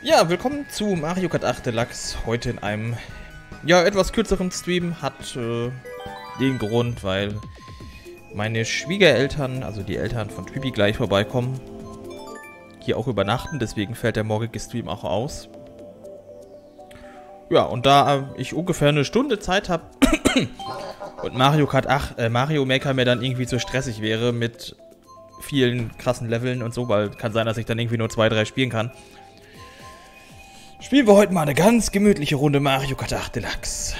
Ja, willkommen zu Mario Kart 8 Deluxe. Heute in einem, ja, etwas kürzeren Stream. Hat äh, den Grund, weil meine Schwiegereltern, also die Eltern von Twibi, gleich vorbeikommen. Hier auch übernachten, deswegen fällt der morgige Stream auch aus. Ja, und da ich ungefähr eine Stunde Zeit habe und Mario Kart 8, äh, Mario Maker mir dann irgendwie zu stressig wäre mit vielen krassen Leveln und so, weil kann sein, dass ich dann irgendwie nur zwei, drei spielen kann. Spielen wir heute mal eine ganz gemütliche Runde Mario Kart 8 Deluxe.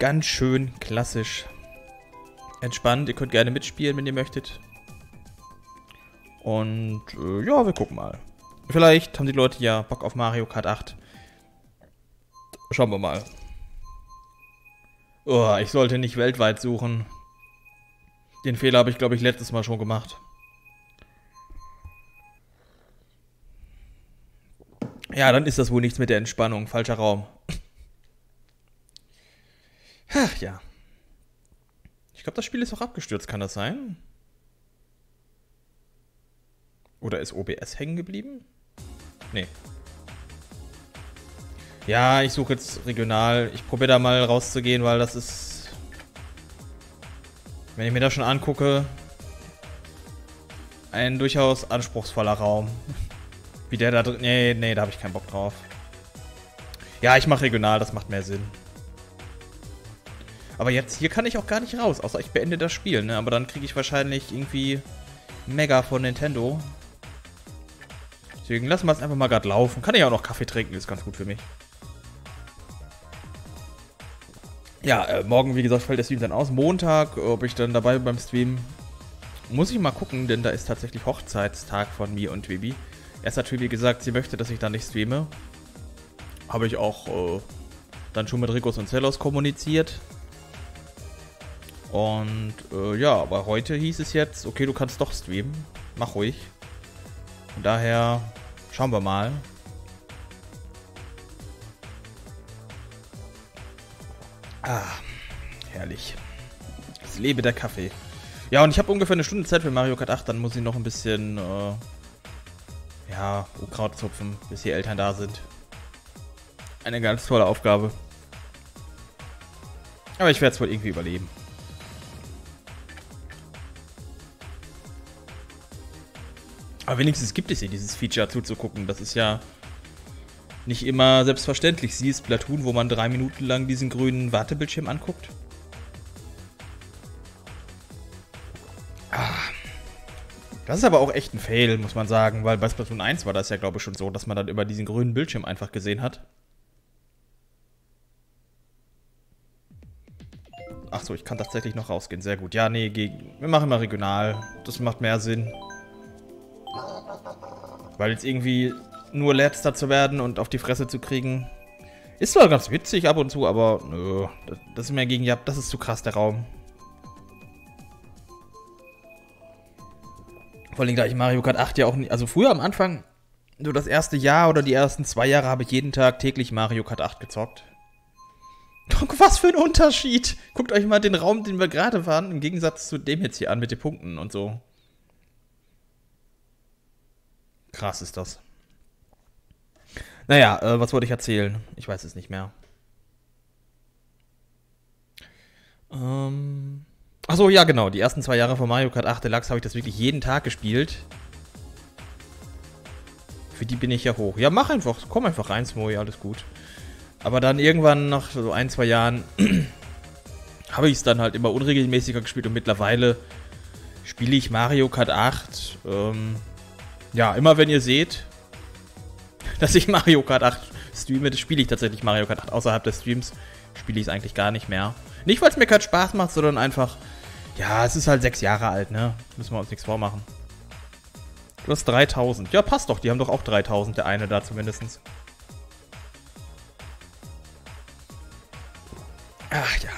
Ganz schön klassisch. Entspannt, ihr könnt gerne mitspielen, wenn ihr möchtet. Und äh, ja, wir gucken mal. Vielleicht haben die Leute ja Bock auf Mario Kart 8. Schauen wir mal. Oh, ich sollte nicht weltweit suchen. Den Fehler habe ich, glaube ich, letztes Mal schon gemacht. Ja, dann ist das wohl nichts mit der Entspannung. Falscher Raum. Ach ja. Ich glaube, das Spiel ist auch abgestürzt, kann das sein? Oder ist OBS hängen geblieben? Nee. Ja, ich suche jetzt regional. Ich probiere da mal rauszugehen, weil das ist... Wenn ich mir das schon angucke... Ein durchaus anspruchsvoller Raum. Wie der da drin. Nee, nee, da habe ich keinen Bock drauf. Ja, ich mache regional, das macht mehr Sinn. Aber jetzt, hier kann ich auch gar nicht raus, außer ich beende das Spiel, ne? Aber dann kriege ich wahrscheinlich irgendwie Mega von Nintendo. Deswegen lassen wir es einfach mal gerade laufen. Kann ich auch noch Kaffee trinken, ist ganz gut für mich. Ja, äh, morgen, wie gesagt, fällt der Stream dann aus. Montag, ob ich dann dabei beim Stream, muss ich mal gucken, denn da ist tatsächlich Hochzeitstag von mir und Bibi. Erst hat Phoebe gesagt, sie möchte, dass ich da nicht streame. Habe ich auch äh, dann schon mit Ricos und Celos kommuniziert. Und äh, ja, aber heute hieß es jetzt, okay, du kannst doch streamen. Mach ruhig. Von daher schauen wir mal. Ah, herrlich. Es lebe der Kaffee. Ja, und ich habe ungefähr eine Stunde Zeit für Mario Kart 8. Dann muss ich noch ein bisschen äh, ja, Unkraut zupfen, bis die Eltern da sind. Eine ganz tolle Aufgabe. Aber ich werde es wohl irgendwie überleben. Aber wenigstens gibt es hier dieses Feature zuzugucken. Das ist ja nicht immer selbstverständlich. Sie ist Platoon, wo man drei Minuten lang diesen grünen Wartebildschirm anguckt. Das ist aber auch echt ein Fail, muss man sagen, weil bei Splatoon 1 war das ja, glaube ich, schon so, dass man dann über diesen grünen Bildschirm einfach gesehen hat. Ach so, ich kann tatsächlich noch rausgehen. Sehr gut. Ja, nee, gegen, wir machen mal regional. Das macht mehr Sinn. Weil jetzt irgendwie nur letzter zu werden und auf die Fresse zu kriegen, ist zwar ganz witzig ab und zu, aber nö, das ist mir gegen ja, das ist zu krass der Raum. Vor allem, da ich Mario Kart 8 ja auch nicht, also früher am Anfang, so das erste Jahr oder die ersten zwei Jahre habe ich jeden Tag täglich Mario Kart 8 gezockt. Was für ein Unterschied! Guckt euch mal den Raum, den wir gerade waren, im Gegensatz zu dem jetzt hier an mit den Punkten und so. Krass ist das. Naja, äh, was wollte ich erzählen? Ich weiß es nicht mehr. Ähm. Achso, ja, genau. Die ersten zwei Jahre von Mario Kart 8 Deluxe habe ich das wirklich jeden Tag gespielt. Für die bin ich ja hoch. Ja, mach einfach. Komm einfach rein, Smoy, alles gut. Aber dann irgendwann nach so ein, zwei Jahren habe ich es dann halt immer unregelmäßiger gespielt und mittlerweile spiele ich Mario Kart 8. Ähm, ja, immer wenn ihr seht, dass ich Mario Kart 8 streame, spiele ich tatsächlich Mario Kart 8. Außerhalb des Streams spiele ich es eigentlich gar nicht mehr. Nicht, weil es mir gerade Spaß macht, sondern einfach, ja, es ist halt sechs Jahre alt, ne? Müssen wir uns nichts vormachen. Du hast 3000. Ja, passt doch. Die haben doch auch 3000, der eine da zumindest. Ach ja.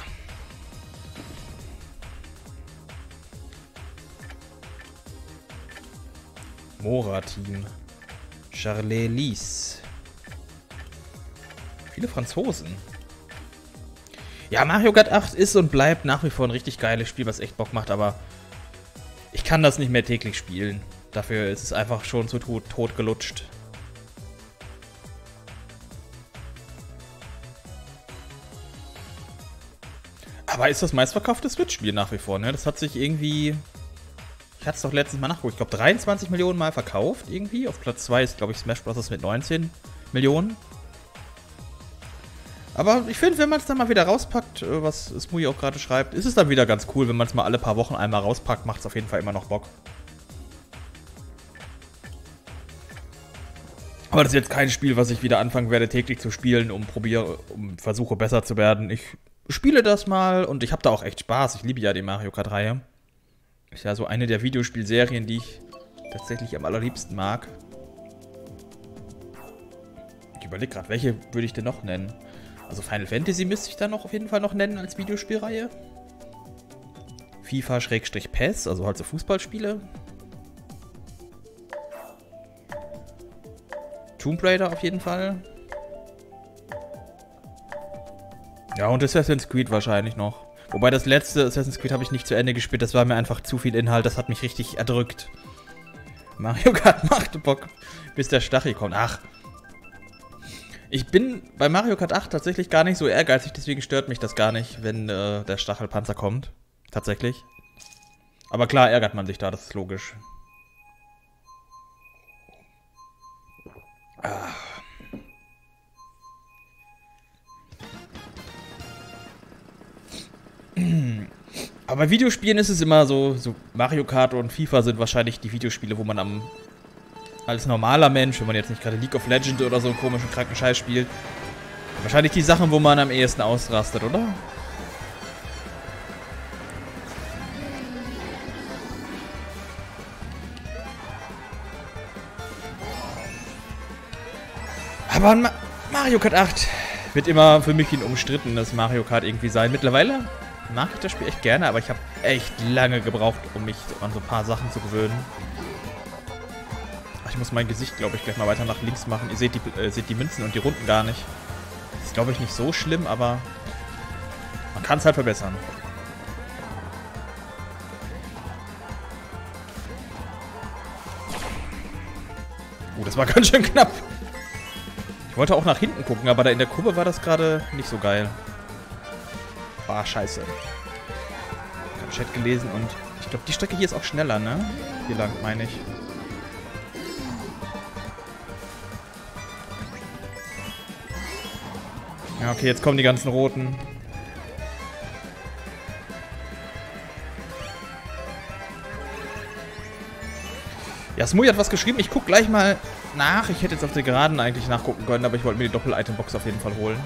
Mora-Team. Charlet Lys. Viele Franzosen. Ja, Mario Kart 8 ist und bleibt nach wie vor ein richtig geiles Spiel, was echt Bock macht, aber ich kann das nicht mehr täglich spielen. Dafür ist es einfach schon zu tot, tot gelutscht. Aber ist das meistverkaufte Switch-Spiel nach wie vor, ne? Das hat sich irgendwie. Ich hatte es doch letztens mal nachgeguckt. Ich glaube, 23 Millionen Mal verkauft irgendwie. Auf Platz 2 ist, glaube ich, Smash Bros. mit 19 Millionen. Aber ich finde, wenn man es dann mal wieder rauspackt, äh, was Smoothie auch gerade schreibt, ist es dann wieder ganz cool. Wenn man es mal alle paar Wochen einmal rauspackt, macht es auf jeden Fall immer noch Bock. Aber das ist jetzt kein Spiel, was ich wieder anfangen werde, täglich zu spielen, um probiere, um versuche besser zu werden. Ich spiele das mal und ich habe da auch echt Spaß. Ich liebe ja die Mario Kart-Reihe. Ist ja so eine der Videospielserien, die ich tatsächlich am allerliebsten mag. Ich überlege gerade, welche würde ich denn noch nennen? Also Final Fantasy müsste ich dann noch auf jeden Fall noch nennen als Videospielreihe. FIFA-PES, also halt so Fußballspiele. Tomb Raider auf jeden Fall. Ja, und Assassin's Creed wahrscheinlich noch. Wobei das letzte Assassin's Creed habe ich nicht zu Ende gespielt. Das war mir einfach zu viel Inhalt. Das hat mich richtig erdrückt. Mario Kart macht Bock, bis der Stachel kommt. Ach, ich bin bei Mario Kart 8 tatsächlich gar nicht so ehrgeizig, deswegen stört mich das gar nicht, wenn äh, der Stachelpanzer kommt. Tatsächlich. Aber klar ärgert man sich da, das ist logisch. Ah. Aber bei Videospielen ist es immer so, so Mario Kart und FIFA sind wahrscheinlich die Videospiele, wo man am als normaler Mensch, wenn man jetzt nicht gerade League of Legends oder so einen komischen, kranken Scheiß spielt, wahrscheinlich die Sachen, wo man am ehesten ausrastet, oder? Aber Ma Mario Kart 8 wird immer für mich ein umstrittenes Mario Kart irgendwie sein. Mittlerweile mag ich das Spiel echt gerne, aber ich habe echt lange gebraucht, um mich an so ein paar Sachen zu gewöhnen. Ich muss mein Gesicht, glaube ich, gleich mal weiter nach links machen. Ihr seht die, äh, seht die Münzen und die Runden gar nicht. Das ist, glaube ich, nicht so schlimm, aber man kann es halt verbessern. Oh, das war ganz schön knapp. Ich wollte auch nach hinten gucken, aber da in der Kurve war das gerade nicht so geil. Ah, scheiße. Ich habe Chat gelesen und ich glaube, die Strecke hier ist auch schneller, ne? Hier lang, meine ich. Ja, okay, jetzt kommen die ganzen roten. Ja, Smoothie hat was geschrieben. Ich gucke gleich mal nach. Ich hätte jetzt auf der Geraden eigentlich nachgucken können, aber ich wollte mir die Doppel-Item-Box auf jeden Fall holen.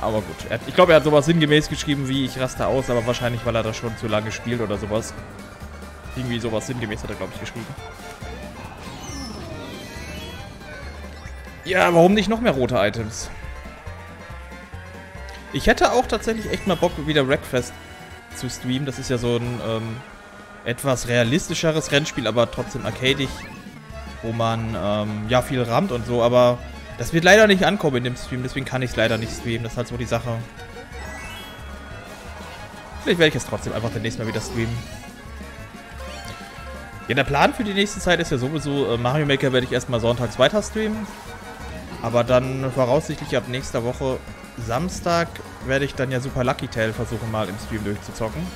Aber gut. Hat, ich glaube, er hat sowas sinngemäß geschrieben wie, ich raste aus, aber wahrscheinlich, weil er das schon zu lange spielt oder sowas. Irgendwie sowas sinngemäß hat er, glaube ich, geschrieben. Ja, warum nicht noch mehr rote Items? Ich hätte auch tatsächlich echt mal Bock, wieder Wreckfest zu streamen. Das ist ja so ein ähm, etwas realistischeres Rennspiel, aber trotzdem arcadig, wo man ähm, ja viel rammt und so, aber das wird leider nicht ankommen in dem Stream, deswegen kann ich es leider nicht streamen. Das ist halt so die Sache. Vielleicht werde ich es trotzdem einfach demnächst mal wieder streamen. Ja, der Plan für die nächste Zeit ist ja sowieso, äh, Mario Maker werde ich erstmal sonntags weiter streamen. Aber dann voraussichtlich ab nächster Woche Samstag werde ich dann ja Super Lucky Tail versuchen mal im Stream durchzuzocken.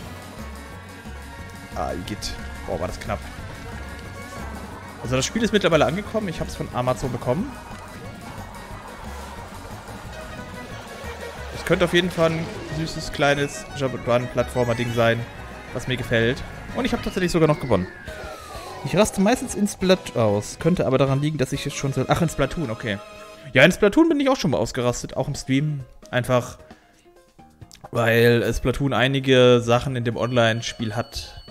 Ah, Igitt. Boah, war das knapp. Also das Spiel ist mittlerweile angekommen. Ich habe es von Amazon bekommen. Es könnte auf jeden Fall ein süßes, kleines Jump-Run-Plattformer-Ding sein, was mir gefällt. Und ich habe tatsächlich sogar noch gewonnen. Ich raste meistens in Splat aus. Könnte aber daran liegen, dass ich jetzt schon. Ach, in Splatoon, okay. Ja, in Splatoon bin ich auch schon mal ausgerastet, auch im Stream. Einfach, weil Splatoon einige Sachen in dem Online-Spiel hat,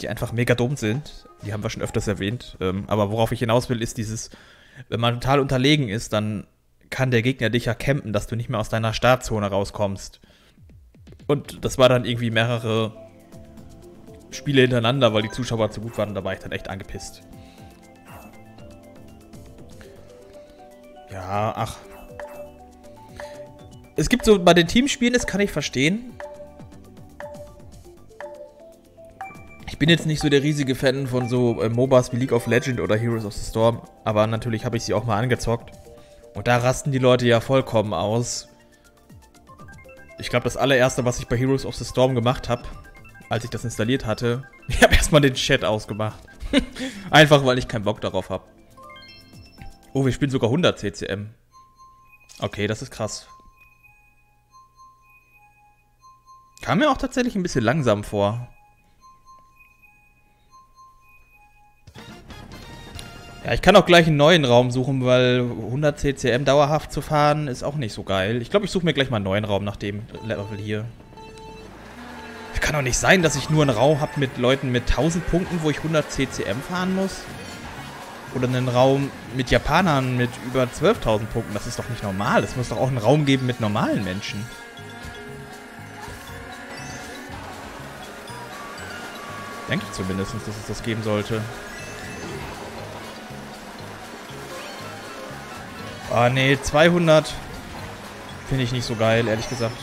die einfach mega dumm sind. Die haben wir schon öfters erwähnt. Ähm, aber worauf ich hinaus will, ist dieses, wenn man total unterlegen ist, dann kann der Gegner dich ja campen, dass du nicht mehr aus deiner Startzone rauskommst. Und das war dann irgendwie mehrere Spiele hintereinander, weil die Zuschauer zu gut waren. Da war ich dann echt angepisst. Ja, ach. Es gibt so, bei den Teamspielen, das kann ich verstehen. Ich bin jetzt nicht so der riesige Fan von so äh, MOBAs wie League of Legends oder Heroes of the Storm, aber natürlich habe ich sie auch mal angezockt. Und da rasten die Leute ja vollkommen aus. ich glaube, das allererste, was ich bei Heroes of the Storm gemacht habe, als ich das installiert hatte, ich habe erstmal den Chat ausgemacht. Einfach, weil ich keinen Bock darauf habe. Oh, wir spielen sogar 100 CCM. Okay, das ist krass. Kam mir auch tatsächlich ein bisschen langsam vor. Ja, ich kann auch gleich einen neuen Raum suchen, weil 100 CCM dauerhaft zu fahren ist auch nicht so geil. Ich glaube, ich suche mir gleich mal einen neuen Raum nach dem Level hier. Kann doch nicht sein, dass ich nur einen Raum habe mit Leuten mit 1000 Punkten, wo ich 100 CCM fahren muss. Oder einen Raum mit Japanern mit über 12.000 Punkten. Das ist doch nicht normal. Es muss doch auch einen Raum geben mit normalen Menschen. Denke ich zumindest, dass es das geben sollte. Ah, nee, 200 finde ich nicht so geil, ehrlich gesagt.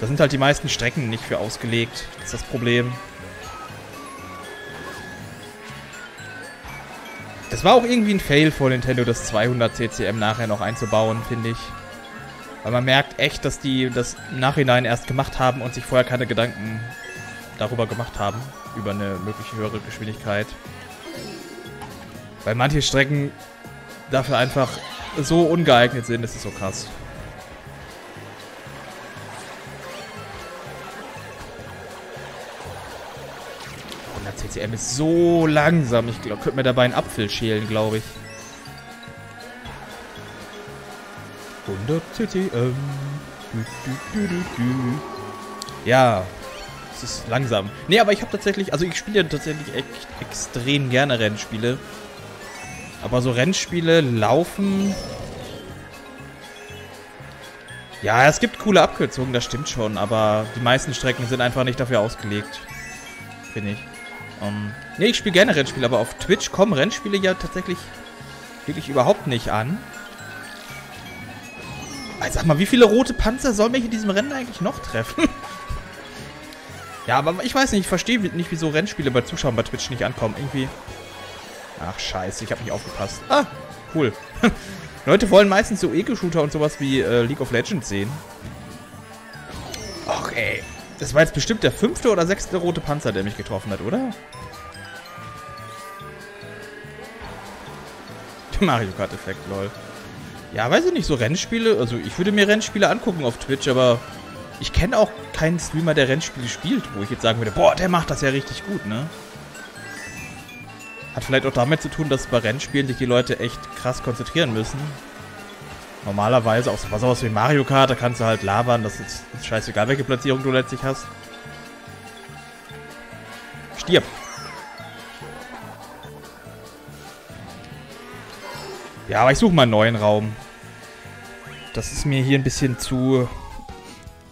Da sind halt die meisten Strecken nicht für ausgelegt. Das ist das Problem. Es war auch irgendwie ein Fail vor Nintendo, das 200 CCM nachher noch einzubauen, finde ich. Weil man merkt echt, dass die das im Nachhinein erst gemacht haben und sich vorher keine Gedanken darüber gemacht haben, über eine mögliche höhere Geschwindigkeit. Weil manche Strecken dafür einfach so ungeeignet sind, das ist so krass. CCM ist so langsam. Ich glaube, könnte mir dabei einen Apfel schälen, glaube ich. 100 CCM. Ja, es ist langsam. Nee, aber ich habe tatsächlich, also ich spiele ja tatsächlich echt extrem gerne Rennspiele. Aber so Rennspiele laufen... Ja, es gibt coole Abkürzungen, das stimmt schon, aber die meisten Strecken sind einfach nicht dafür ausgelegt. Finde ich. Um, nee, ich spiele gerne Rennspiele, aber auf Twitch kommen Rennspiele ja tatsächlich wirklich überhaupt nicht an. Also sag mal, wie viele rote Panzer soll mich in diesem Rennen eigentlich noch treffen? ja, aber ich weiß nicht, ich verstehe nicht, wieso Rennspiele bei Zuschauern bei Twitch nicht ankommen. Irgendwie Ach, scheiße, ich habe nicht aufgepasst. Ah, cool. Leute wollen meistens so Ego-Shooter und sowas wie äh, League of Legends sehen. Ach, ey. Das war jetzt bestimmt der fünfte oder sechste rote Panzer, der mich getroffen hat, oder? Mario Kart-Effekt, lol. Ja, weiß ich nicht, so Rennspiele, also ich würde mir Rennspiele angucken auf Twitch, aber ich kenne auch keinen Streamer, der Rennspiele spielt, wo ich jetzt sagen würde, boah, der macht das ja richtig gut, ne? Hat vielleicht auch damit zu tun, dass bei Rennspielen sich die Leute echt krass konzentrieren müssen. Normalerweise auch sowas wie Mario Kart, da kannst du halt labern, das ist, ist scheißegal, welche Platzierung du letztlich hast. Stirb! Ja, aber ich suche mal einen neuen Raum. Das ist mir hier ein bisschen zu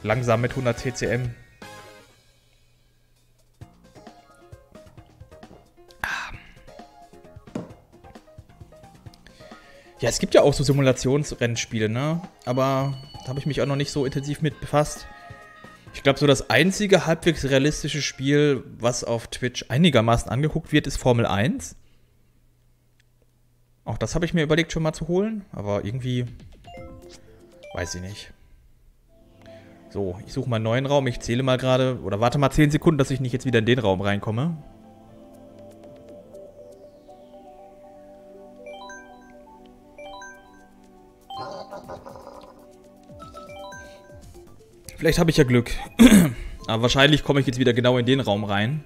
langsam mit 100 TCM. Ja, es gibt ja auch so Simulationsrennspiele, ne? Aber da habe ich mich auch noch nicht so intensiv mit befasst. Ich glaube, so das einzige halbwegs realistische Spiel, was auf Twitch einigermaßen angeguckt wird, ist Formel 1. Auch das habe ich mir überlegt schon mal zu holen, aber irgendwie weiß ich nicht. So, ich suche mal einen neuen Raum. Ich zähle mal gerade, oder warte mal 10 Sekunden, dass ich nicht jetzt wieder in den Raum reinkomme. Vielleicht habe ich ja Glück. Aber wahrscheinlich komme ich jetzt wieder genau in den Raum rein.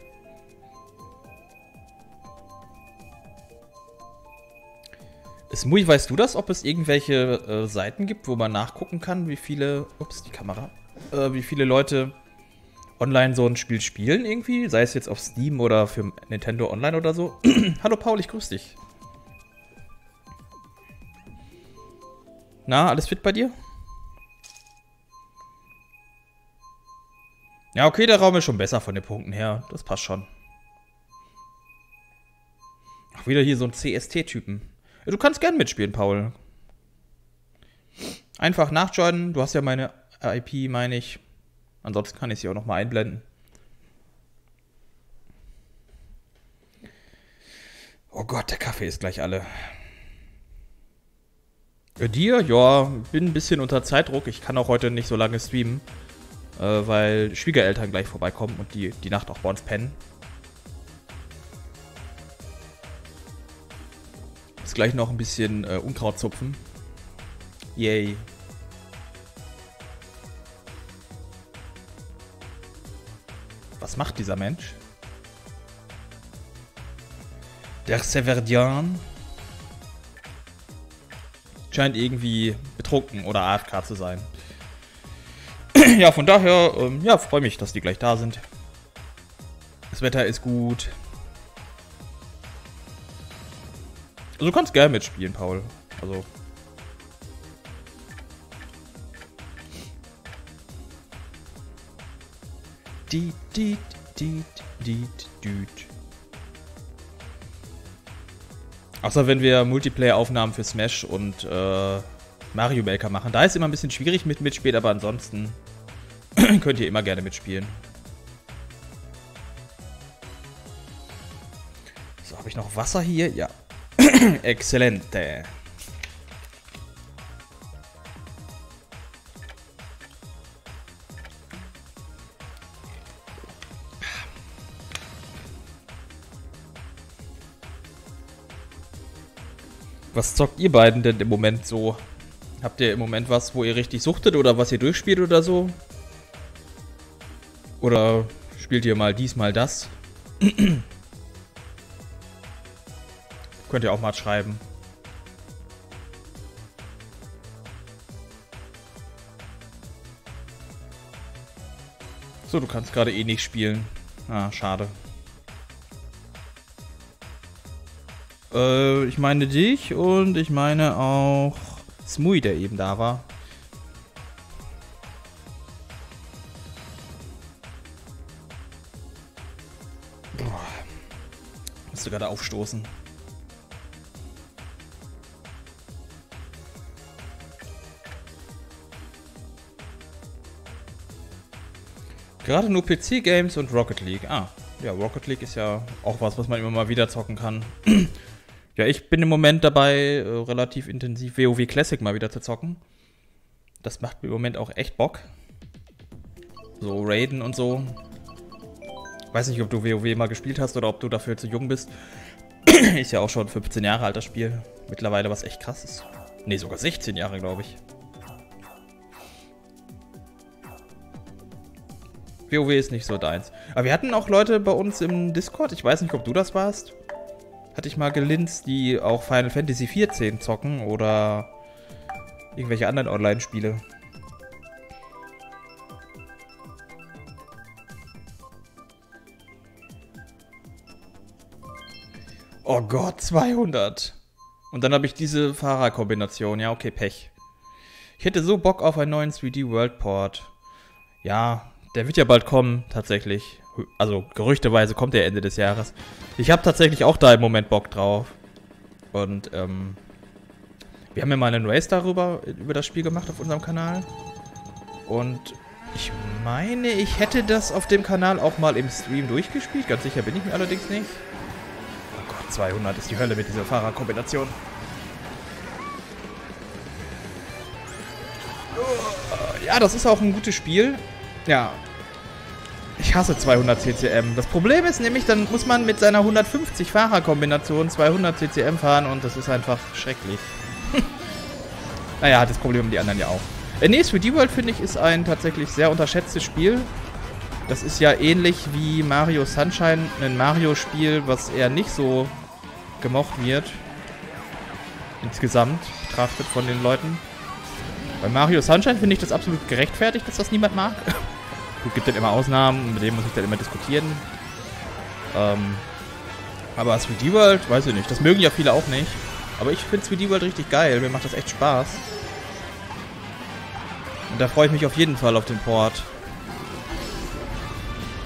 Smui, weißt du das, ob es irgendwelche äh, Seiten gibt, wo man nachgucken kann, wie viele, ups, die Kamera, äh, wie viele Leute online so ein Spiel spielen irgendwie? Sei es jetzt auf Steam oder für Nintendo Online oder so. Hallo Paul, ich grüße dich. Na, alles fit bei dir? Ja, okay, der Raum ist schon besser von den Punkten her. Das passt schon. Ach, wieder hier so ein CST-Typen. Du kannst gern mitspielen, Paul. Einfach nachjoinen. Du hast ja meine IP, meine ich. Ansonsten kann ich sie auch noch mal einblenden. Oh Gott, der Kaffee ist gleich alle. Bei dir? Ja, bin ein bisschen unter Zeitdruck. Ich kann auch heute nicht so lange streamen. Äh, weil Schwiegereltern gleich vorbeikommen und die die Nacht auch bei uns pennen. Jetzt gleich noch ein bisschen äh, Unkraut zupfen. Yay. Was macht dieser Mensch? Der Severdian scheint irgendwie betrunken oder AFK zu sein. Ja, von daher, ähm, ja, freue mich, dass die gleich da sind. Das Wetter ist gut. Also du kannst gerne mitspielen, Paul. Also. Die, die, die, die, die, Außer wenn wir Multiplayer-Aufnahmen für Smash und äh, Mario Maker machen. Da ist immer ein bisschen schwierig mit mitspielen, aber ansonsten könnt ihr immer gerne mitspielen. So, habe ich noch Wasser hier? Ja. Exzellente. Was zockt ihr beiden denn im Moment so? Habt ihr im Moment was, wo ihr richtig suchtet oder was ihr durchspielt oder so? Oder spielt ihr mal dies, mal das? Könnt ihr auch mal schreiben. So, du kannst gerade eh nicht spielen. Ah, schade. Äh, ich meine dich und ich meine auch Smui, der eben da war. Gerade aufstoßen. Gerade nur PC-Games und Rocket League. Ah, ja, Rocket League ist ja auch was, was man immer mal wieder zocken kann. ja, ich bin im Moment dabei, äh, relativ intensiv WoW Classic mal wieder zu zocken. Das macht mir im Moment auch echt Bock. So Raiden und so. Weiß nicht, ob du WoW mal gespielt hast oder ob du dafür zu jung bist. ist ja auch schon 15 Jahre alt, das Spiel. Mittlerweile, was echt krass ist. Ne, sogar 16 Jahre, glaube ich. WoW ist nicht so deins. Aber wir hatten auch Leute bei uns im Discord, ich weiß nicht, ob du das warst. Hatte ich mal gelinst, die auch Final Fantasy XIV zocken oder irgendwelche anderen Online-Spiele. Oh Gott, 200. Und dann habe ich diese Fahrerkombination. Ja, okay, Pech. Ich hätte so Bock auf einen neuen 3D World Port. Ja, der wird ja bald kommen, tatsächlich. Also gerüchteweise kommt der Ende des Jahres. Ich habe tatsächlich auch da im Moment Bock drauf. Und ähm, wir haben ja mal einen Race darüber, über das Spiel gemacht auf unserem Kanal. Und ich meine, ich hätte das auf dem Kanal auch mal im Stream durchgespielt. Ganz sicher bin ich mir allerdings nicht. Oh Gott, 200 ist die Hölle mit dieser Fahrerkombination. Ja, das ist auch ein gutes Spiel. Ja. Ich hasse 200 CCM. Das Problem ist nämlich, dann muss man mit seiner 150 Fahrerkombination 200 CCM fahren und das ist einfach schrecklich. naja, das Problem die anderen ja auch. Äh, nee, 3D World finde ich ist ein tatsächlich sehr unterschätztes Spiel. Das ist ja ähnlich wie Mario Sunshine, ein Mario-Spiel, was eher nicht so gemocht wird. Insgesamt betrachtet von den Leuten. Bei Mario Sunshine finde ich das absolut gerechtfertigt, dass das niemand mag. Gut, gibt dann immer Ausnahmen, mit denen muss ich dann immer diskutieren. Ähm, aber 3D World, weiß ich nicht. Das mögen ja viele auch nicht. Aber ich finde 3D World richtig geil. Mir macht das echt Spaß. Und da freue ich mich auf jeden Fall auf den Port.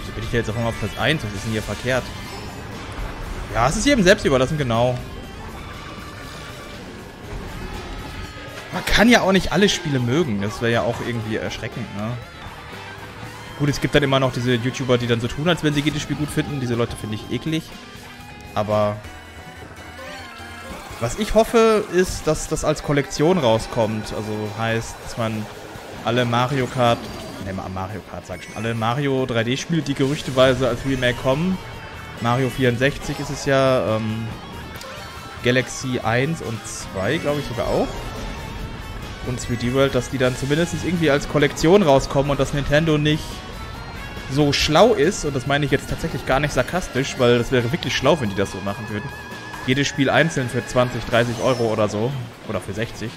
Wieso bin ich jetzt auch immer auf Platz 1? Was ist denn hier verkehrt? Ja, es ist jedem selbst überlassen, genau. Man kann ja auch nicht alle Spiele mögen. Das wäre ja auch irgendwie erschreckend, ne? Gut, es gibt dann immer noch diese YouTuber, die dann so tun, als wenn sie jedes Spiel gut finden. Diese Leute finde ich eklig. Aber was ich hoffe, ist, dass das als Kollektion rauskommt. Also heißt, dass man alle Mario Kart Ne, Mario Kart sag ich schon. Alle Mario 3D-Spiele, die gerüchteweise als Remake kommen. Mario 64 ist es ja. Ähm, Galaxy 1 und 2, glaube ich sogar auch. Und 3D World, dass die dann zumindest irgendwie als Kollektion rauskommen und dass Nintendo nicht so schlau ist, und das meine ich jetzt tatsächlich gar nicht sarkastisch, weil das wäre wirklich schlau, wenn die das so machen würden. Jedes Spiel einzeln für 20, 30 Euro oder so. Oder für 60.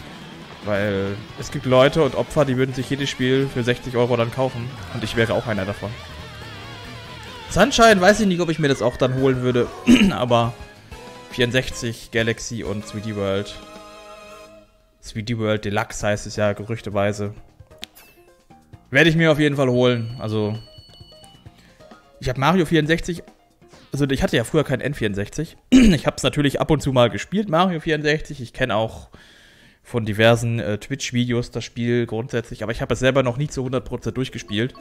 Weil es gibt Leute und Opfer, die würden sich jedes Spiel für 60 Euro dann kaufen. Und ich wäre auch einer davon. Sunshine weiß ich nicht, ob ich mir das auch dann holen würde. Aber 64, Galaxy und 3D World. 3D World Deluxe heißt es ja gerüchteweise. Werde ich mir auf jeden Fall holen. Also, ich habe Mario 64. Also, ich hatte ja früher kein N64. Ich habe es natürlich ab und zu mal gespielt, Mario 64. Ich kenne auch von diversen äh, Twitch-Videos das Spiel grundsätzlich, aber ich habe es selber noch nie zu 100% durchgespielt.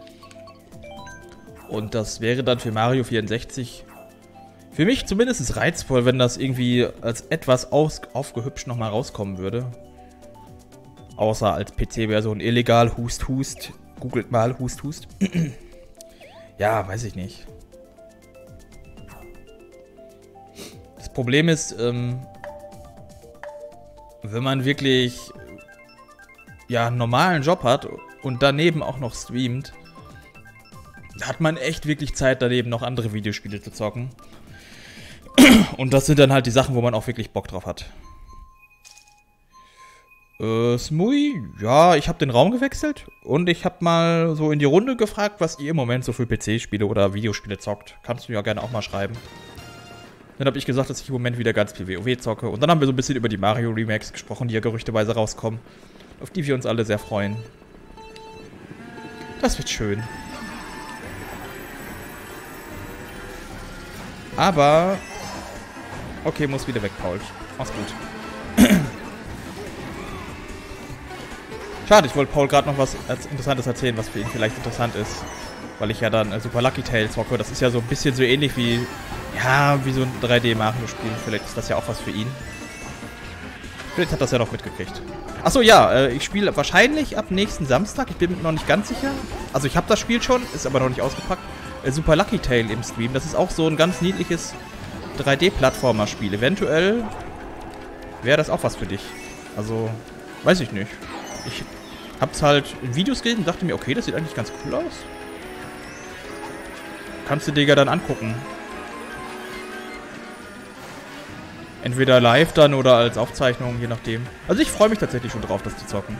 Und das wäre dann für Mario 64 für mich zumindest reizvoll, wenn das irgendwie als etwas aus aufgehübscht nochmal rauskommen würde. Außer als PC-Version illegal, hust, hust. Googelt mal, hust, hust. ja, weiß ich nicht. Das Problem ist, ähm, wenn man wirklich ja, einen normalen Job hat und daneben auch noch streamt, hat man echt wirklich Zeit, daneben noch andere Videospiele zu zocken. Und das sind dann halt die Sachen, wo man auch wirklich Bock drauf hat. Äh, Smui, ja, ich habe den Raum gewechselt und ich habe mal so in die Runde gefragt, was ihr im Moment so für PC-Spiele oder Videospiele zockt. Kannst du ja gerne auch mal schreiben. Dann habe ich gesagt, dass ich im Moment wieder ganz viel WoW zocke. Und dann haben wir so ein bisschen über die Mario Remakes gesprochen, die ja gerüchteweise rauskommen. Auf die wir uns alle sehr freuen. Das wird schön. Aber... Okay, muss wieder weg, Paul. Mach's gut. Schade, ich wollte Paul gerade noch was Interessantes erzählen, was für ihn vielleicht interessant ist. Weil ich ja dann äh, Super Lucky Tales zocke. Das ist ja so ein bisschen so ähnlich wie... Ja, wie so ein 3D-Mario-Spiel. Vielleicht ist das ja auch was für ihn. Vielleicht hat das ja noch mitgekriegt. Achso, ja, äh, ich spiele wahrscheinlich ab nächsten Samstag. Ich bin mir noch nicht ganz sicher. Also ich habe das Spiel schon, ist aber noch nicht ausgepackt. Äh, Super Lucky Tale im Stream. Das ist auch so ein ganz niedliches 3D-Plattformer-Spiel. Eventuell wäre das auch was für dich. Also, weiß ich nicht. Ich hab's halt in Videos gesehen und dachte mir, okay, das sieht eigentlich ganz cool aus. Kannst du dir ja dann angucken. Entweder live dann oder als Aufzeichnung, je nachdem. Also ich freue mich tatsächlich schon drauf, das zu zocken.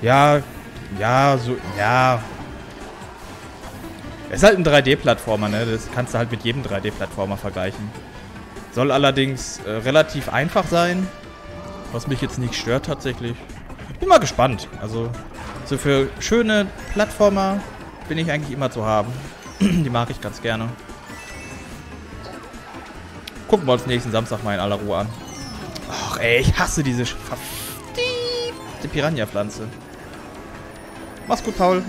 Ja, ja, so, ja. Es ist halt ein 3D-Plattformer, ne? Das kannst du halt mit jedem 3D-Plattformer vergleichen. Soll allerdings äh, relativ einfach sein. Was mich jetzt nicht stört tatsächlich. Bin mal gespannt. Also, so für schöne Plattformer bin ich eigentlich immer zu haben. Die mag ich ganz gerne. Gucken wir uns nächsten Samstag mal in aller Ruhe an. Ach ey, ich hasse diese verfickte Piranha-Pflanze. Mach's gut, Paul.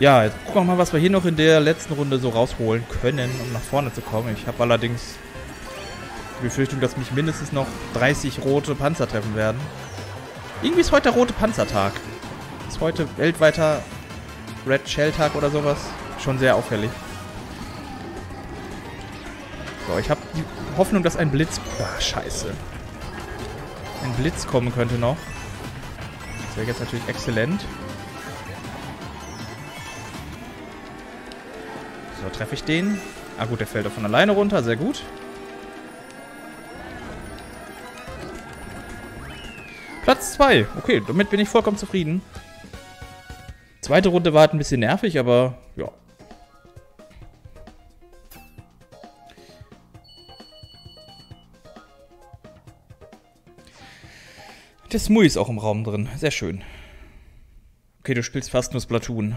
Ja, jetzt gucken wir mal, was wir hier noch in der letzten Runde so rausholen können, um nach vorne zu kommen. Ich habe allerdings die Befürchtung, dass mich mindestens noch 30 rote Panzer treffen werden. Irgendwie ist heute der rote Panzertag. Ist heute weltweiter Red Shell Tag oder sowas. Schon sehr auffällig. So, ich habe die Hoffnung, dass ein Blitz... Ach, scheiße. Ein Blitz kommen könnte noch. Das wäre jetzt natürlich exzellent. So, treffe ich den. Ah gut, der fällt auch von alleine runter. Sehr gut. Platz 2. Okay, damit bin ich vollkommen zufrieden. Zweite Runde war halt ein bisschen nervig, aber ja. Der Smui ist auch im Raum drin. Sehr schön. Okay, du spielst fast nur Splatoon.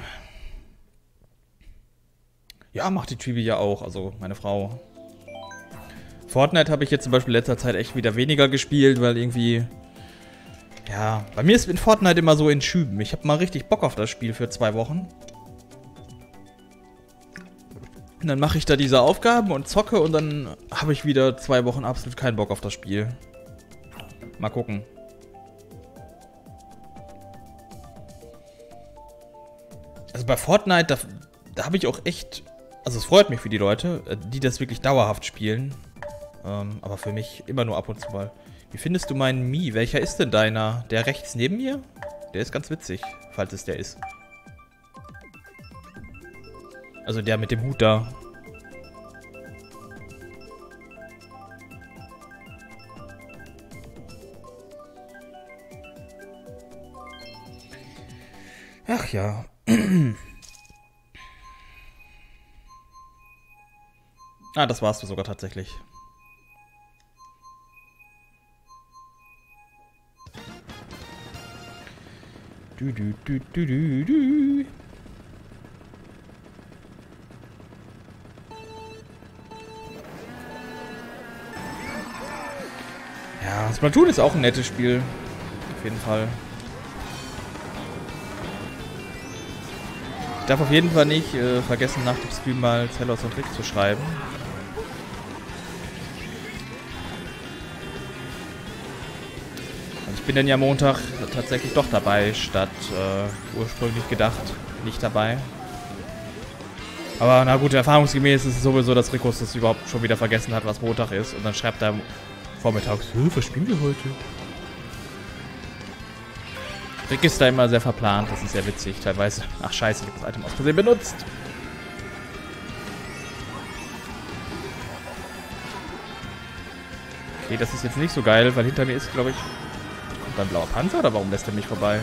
Ja, macht die Trivi ja auch, also meine Frau. Fortnite habe ich jetzt zum Beispiel in letzter Zeit echt wieder weniger gespielt, weil irgendwie... Ja, bei mir ist in Fortnite immer so in Schüben. Ich habe mal richtig Bock auf das Spiel für zwei Wochen. Und dann mache ich da diese Aufgaben und zocke und dann habe ich wieder zwei Wochen absolut keinen Bock auf das Spiel. Mal gucken. Also bei Fortnite, da, da habe ich auch echt. Also es freut mich für die Leute, äh, die das wirklich dauerhaft spielen. Ähm, aber für mich immer nur ab und zu mal. Wie findest du meinen Mi? Welcher ist denn deiner? Der rechts neben mir? Der ist ganz witzig, falls es der ist. Also der mit dem Hut da. Ach ja. Ah, das warst du sogar tatsächlich. Du, du, du, du, du, du. Ja, Splatoon ist auch ein nettes Spiel. Auf jeden Fall. Darf auf jeden Fall nicht äh, vergessen, nach dem Stream mal Zellos und Rick zu schreiben. Ich bin dann ja Montag tatsächlich doch dabei, statt äh, ursprünglich gedacht nicht dabei. Aber na gut, erfahrungsgemäß ist es sowieso, dass Rikus das überhaupt schon wieder vergessen hat, was Montag ist. Und dann schreibt er vormittags, was spielen wir heute? Rick ist da immer sehr verplant, das ist sehr witzig teilweise. Ach scheiße, ich habe das Item aus Versehen benutzt. Okay, das ist jetzt nicht so geil, weil hinter mir ist, glaube ich... Kommt ein blauer Panzer oder warum lässt er mich vorbei?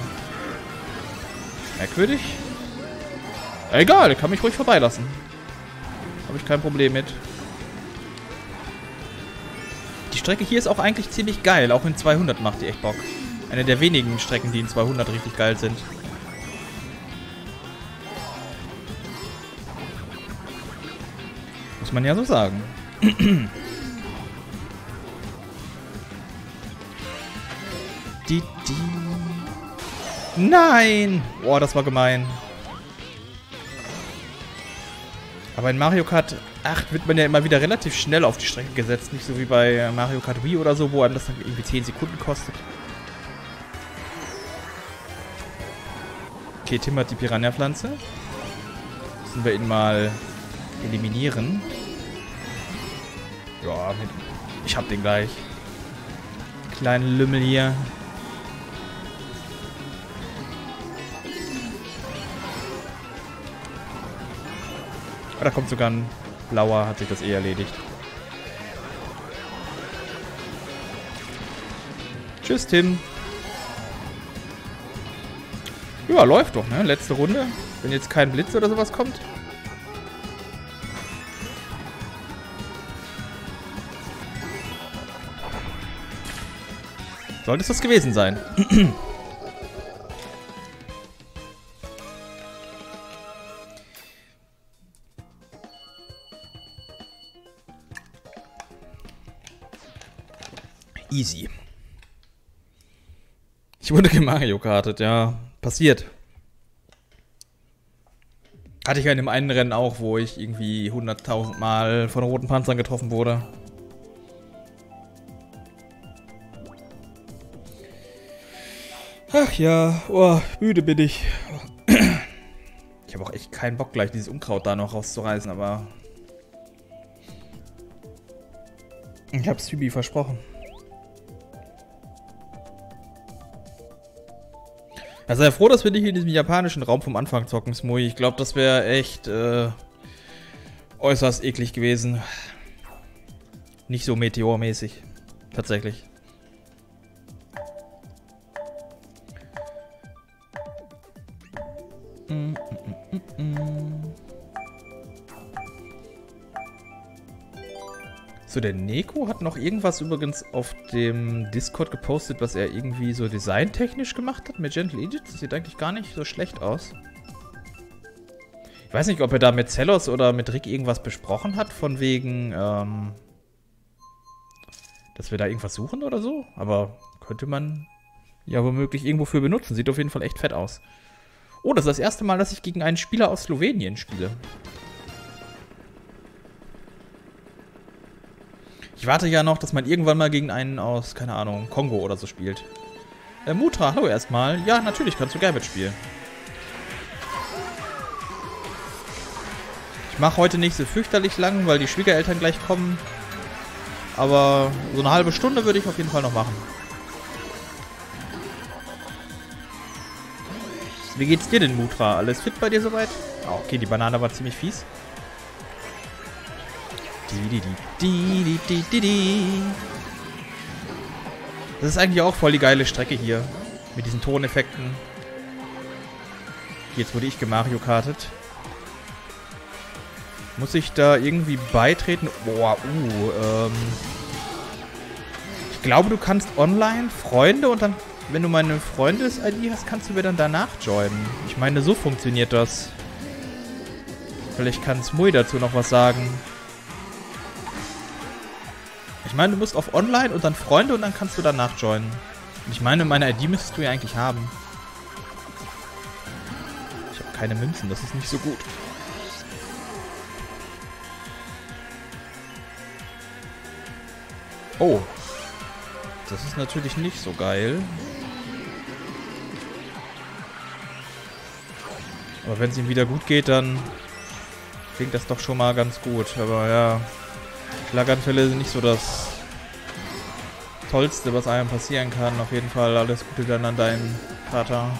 Merkwürdig. Egal, er kann mich ruhig vorbeilassen. Habe ich kein Problem mit. Die Strecke hier ist auch eigentlich ziemlich geil. Auch in 200 macht die echt Bock. Eine der wenigen Strecken, die in 200 richtig geil sind. Muss man ja so sagen. die, die. Nein! Boah, das war gemein. Aber in Mario Kart 8 wird man ja immer wieder relativ schnell auf die Strecke gesetzt. Nicht so wie bei Mario Kart Wii oder so, wo einem das dann irgendwie 10 Sekunden kostet. Okay, Tim hat die Piranha-Pflanze. Müssen wir ihn mal eliminieren. Ja, ich hab den gleich. Kleinen Lümmel hier. Ah, da kommt sogar ein blauer, hat sich das eh erledigt. Tschüss, Tim. Ja, läuft doch, ne? Letzte Runde. Wenn jetzt kein Blitz oder sowas kommt. Sollte es das gewesen sein. Easy. Ich wurde Mario kartet, ja. Passiert. Hatte ich ja in dem einen Rennen auch, wo ich irgendwie 100.000 Mal von roten Panzern getroffen wurde. Ach ja, oh, müde bin ich. Ich habe auch echt keinen Bock, gleich dieses Unkraut da noch rauszureißen, aber... Ich hab's Hübi versprochen. Also sei froh, dass wir nicht in diesem japanischen Raum vom Anfang zocken, Smui. Ich glaube, das wäre echt äh, äußerst eklig gewesen. Nicht so meteormäßig. Tatsächlich. So, der Neko hat noch irgendwas übrigens auf dem Discord gepostet, was er irgendwie so designtechnisch gemacht hat mit Gentle Egypt. Das sieht eigentlich gar nicht so schlecht aus. Ich weiß nicht, ob er da mit Zellos oder mit Rick irgendwas besprochen hat, von wegen, ähm, dass wir da irgendwas suchen oder so. Aber könnte man ja womöglich irgendwo für benutzen. Sieht auf jeden Fall echt fett aus. Oh, das ist das erste Mal, dass ich gegen einen Spieler aus Slowenien spiele. Ich warte ja noch, dass man irgendwann mal gegen einen aus, keine Ahnung, Kongo oder so spielt. Äh, Mutra, hallo erstmal. Ja, natürlich kannst du gerne mitspielen. Ich mache heute nicht so fürchterlich lang, weil die Schwiegereltern gleich kommen. Aber so eine halbe Stunde würde ich auf jeden Fall noch machen. Wie geht's dir denn, Mutra? Alles fit bei dir soweit? Oh, okay, die Banane war ziemlich fies. Das ist eigentlich auch voll die geile Strecke hier. Mit diesen Toneffekten. Jetzt wurde ich gemario kartet. Muss ich da irgendwie beitreten? Boah, uh, ähm... Ich glaube, du kannst online Freunde und dann, wenn du meine Freundes-ID hast, kannst du mir dann danach joinen. Ich meine, so funktioniert das. Vielleicht kann Smui dazu noch was sagen. Ich meine, du musst auf Online und dann Freunde und dann kannst du danach joinen. Und ich meine, meine ID müsstest du ja eigentlich haben. Ich habe keine Münzen, das ist nicht so gut. Oh. Das ist natürlich nicht so geil. Aber wenn es ihm wieder gut geht, dann klingt das doch schon mal ganz gut. Aber ja, Schlaganfälle sind nicht so das Tollste, was einem passieren kann. Auf jeden Fall alles Gute dann an deinen Vater.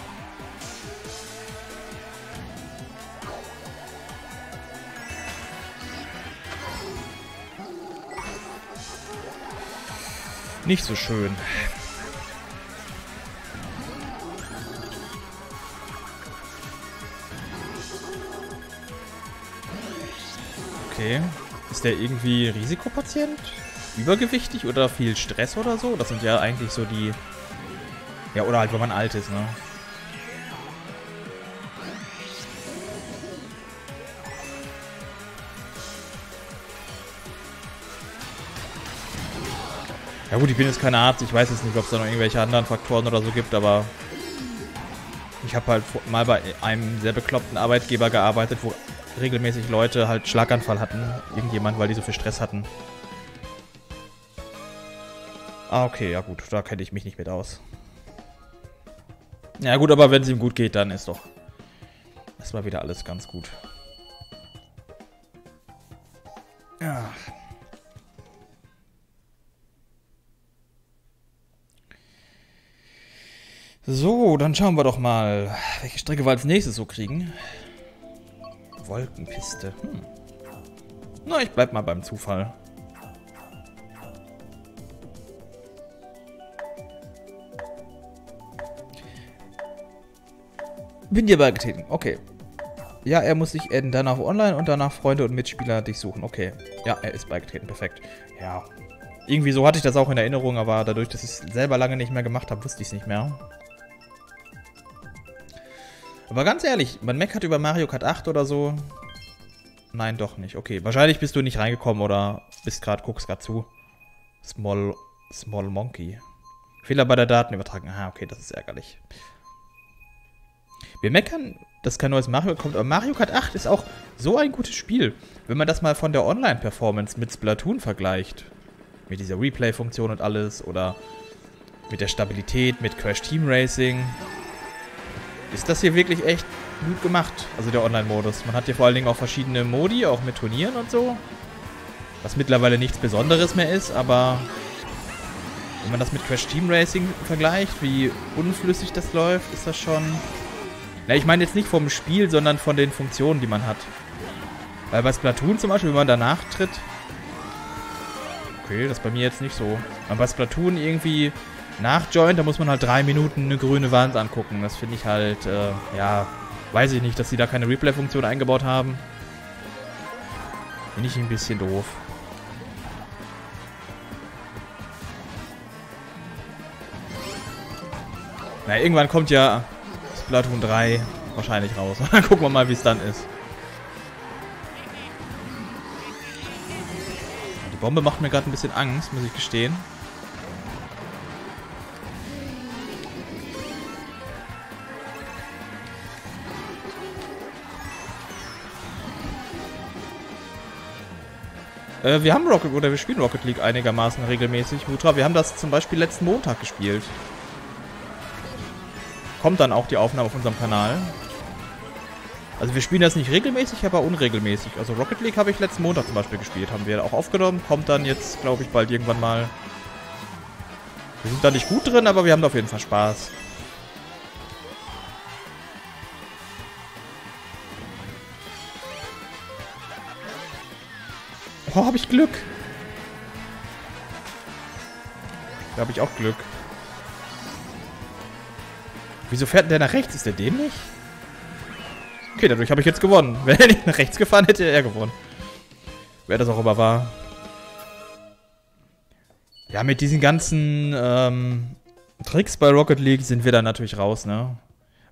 Nicht so schön. Okay. Ist der irgendwie Risikopatient? Übergewichtig oder viel Stress oder so? Das sind ja eigentlich so die... Ja, oder halt, wenn man alt ist, ne? Ja gut, ich bin jetzt kein Arzt, ich weiß jetzt nicht, ob es da noch irgendwelche anderen Faktoren oder so gibt, aber ich habe halt mal bei einem sehr bekloppten Arbeitgeber gearbeitet, wo regelmäßig Leute halt Schlaganfall hatten, irgendjemand, weil die so viel Stress hatten. Ah, okay, ja gut, da kenne ich mich nicht mit aus. Ja gut, aber wenn es ihm gut geht, dann ist doch erstmal wieder alles ganz gut. Ja. So, dann schauen wir doch mal, welche Strecke wir als nächstes so kriegen. Wolkenpiste. Hm. Na, ich bleib mal beim Zufall. Bin dir beigetreten. Okay. Ja, er muss sich adden, danach online und danach Freunde und Mitspieler dich suchen. Okay. Ja, er ist beigetreten. Perfekt. Ja. Irgendwie so hatte ich das auch in Erinnerung, aber dadurch, dass ich es selber lange nicht mehr gemacht habe, wusste ich es nicht mehr. Aber ganz ehrlich, man meckert über Mario Kart 8 oder so. Nein, doch nicht. Okay, wahrscheinlich bist du nicht reingekommen oder bist gerade, guckst gerade zu. Small, Small Monkey. Fehler bei der Datenübertragung. Ah, okay, das ist ärgerlich. Wir meckern, dass kein neues Mario kommt, aber Mario Kart 8 ist auch so ein gutes Spiel. Wenn man das mal von der Online-Performance mit Splatoon vergleicht, mit dieser Replay-Funktion und alles, oder mit der Stabilität, mit Crash Team Racing, ist das hier wirklich echt gut gemacht. Also der Online-Modus. Man hat hier vor allen Dingen auch verschiedene Modi, auch mit Turnieren und so. Was mittlerweile nichts Besonderes mehr ist, aber wenn man das mit Crash Team Racing vergleicht, wie unflüssig das läuft, ist das schon... Na, ich meine jetzt nicht vom Spiel, sondern von den Funktionen, die man hat. Weil bei Splatoon zum Beispiel, wenn man danach tritt... Okay, das ist bei mir jetzt nicht so. Aber bei Splatoon irgendwie nach Joint, da muss man halt drei Minuten eine grüne Wand angucken. Das finde ich halt, äh, ja, weiß ich nicht, dass sie da keine Replay-Funktion eingebaut haben. Finde ich ein bisschen doof. Na, irgendwann kommt ja Splatoon 3 wahrscheinlich raus. Dann gucken wir mal, wie es dann ist. Die Bombe macht mir gerade ein bisschen Angst, muss ich gestehen. Äh, wir haben Rocket, oder wir spielen Rocket League einigermaßen regelmäßig. Mutra, wir haben das zum Beispiel letzten Montag gespielt. Kommt dann auch die Aufnahme auf unserem Kanal. Also wir spielen das nicht regelmäßig, aber unregelmäßig. Also Rocket League habe ich letzten Montag zum Beispiel gespielt. Haben wir auch aufgenommen. Kommt dann jetzt, glaube ich, bald irgendwann mal. Wir sind da nicht gut drin, aber wir haben da auf jeden Fall Spaß. Oh, habe ich Glück. Da habe ich auch Glück. Wieso fährt der nach rechts? Ist der dämlich? Okay, dadurch habe ich jetzt gewonnen. Wenn er nicht nach rechts gefahren hätte, er gewonnen. Wer das auch immer war. Ja, mit diesen ganzen ähm, Tricks bei Rocket League sind wir dann natürlich raus, ne?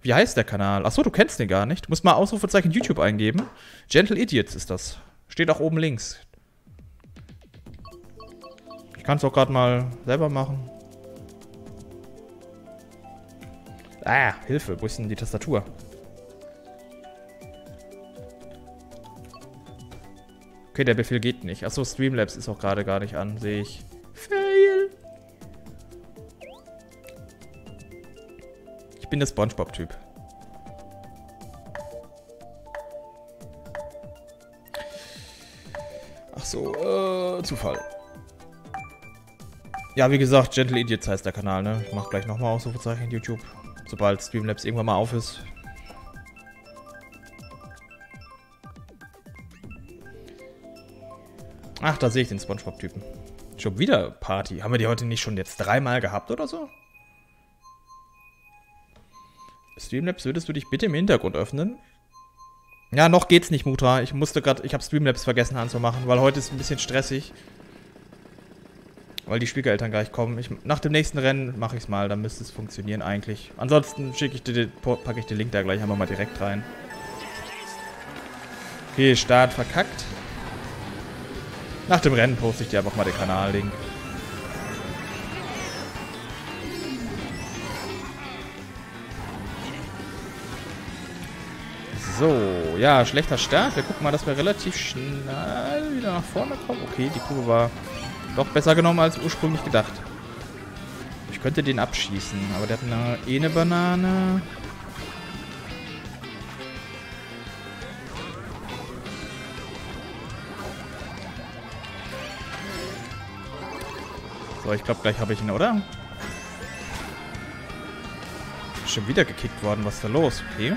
Wie heißt der Kanal? Achso, du kennst den gar nicht. Du musst mal Ausrufezeichen YouTube eingeben. Gentle Idiots ist das. Steht auch oben links. Ich kann es auch gerade mal selber machen. Ah, Hilfe. Wo ist denn die Tastatur? Okay, der Befehl geht nicht. Achso, Streamlabs ist auch gerade gar nicht an, sehe ich. Fail. Ich bin der Spongebob-Typ. Ach so, äh, Zufall. Ja, wie gesagt, Gentle Idiots heißt der Kanal, ne? Ich mach gleich nochmal Ausrufezeichen YouTube. Sobald Streamlabs irgendwann mal auf ist. Ach, da sehe ich den Spongebob-Typen. Schon wieder Party. Haben wir die heute nicht schon jetzt dreimal gehabt oder so? Streamlabs, würdest du dich bitte im Hintergrund öffnen? Ja, noch geht's nicht, Mutra. Ich musste gerade, ich habe Streamlabs vergessen anzumachen, weil heute ist ein bisschen stressig. Weil die Schwiegereltern gleich kommen. Ich, nach dem nächsten Rennen mache ich es mal, dann müsste es funktionieren eigentlich. Ansonsten schicke ich dir, packe ich den Link da gleich einfach mal direkt rein. Okay, Start verkackt. Nach dem Rennen poste ich dir einfach mal den Kanal-Link. So, ja, schlechter Start. Wir gucken mal, dass wir relativ schnell wieder nach vorne kommen. Okay, die Kurve war doch besser genommen als ursprünglich gedacht. Ich könnte den abschießen, aber der hat eine, eh eine Banane. So, ich glaube, gleich habe ich ihn, oder? Schon wieder gekickt worden. Was ist da los? Okay.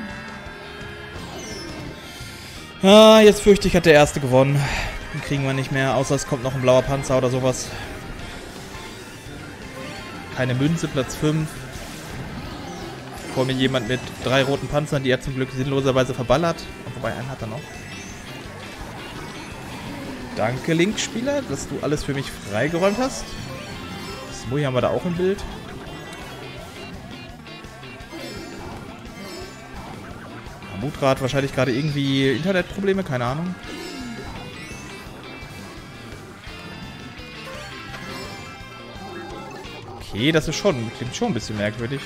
Ah, jetzt fürchte ich, hat der Erste gewonnen. Den kriegen wir nicht mehr, außer es kommt noch ein blauer Panzer oder sowas. Keine Münze, Platz 5. Vor mir jemand mit drei roten Panzern, die er zum Glück sinnloserweise verballert. Wobei, einen hat er noch. Danke, Linkspieler, dass du alles für mich freigeräumt hast. Smui haben wir da auch im Bild. Mutra hat wahrscheinlich gerade irgendwie Internetprobleme, keine Ahnung. Okay, das ist schon, klingt schon ein bisschen merkwürdig.